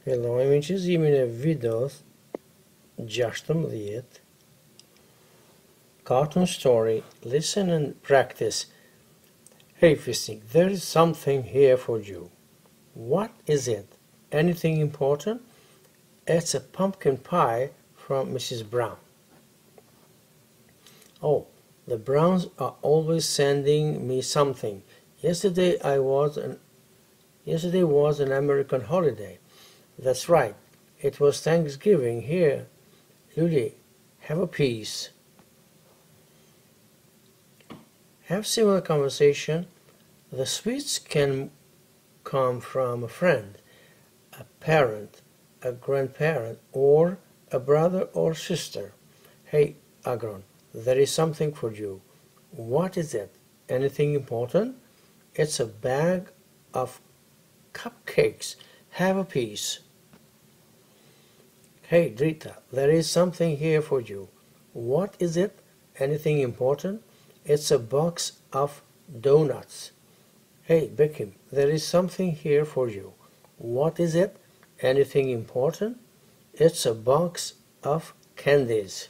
Fillojmë incizimin e videos 16. Cartoon story. Listen and practice. Hey Fisting, there is something here for you. What is it? Anything important? It's a pumpkin pie from Mrs. Brown. Oh, the Browns are always sending me something. Yesterday I was an yesterday was an American holiday. That's right. It was Thanksgiving here. Lily, have a piece. Have similar conversation. The sweets can come from a friend, a parent, a grandparent, or a brother or sister. Hey, Agron, there is something for you. What is it? Anything important? It's a bag of cupcakes. Have a piece. Hey, Drita, there is something here for you. What is it? Anything important? It's a box of donuts. Hey, Beckham, there is something here for you. What is it? Anything important? It's a box of candies.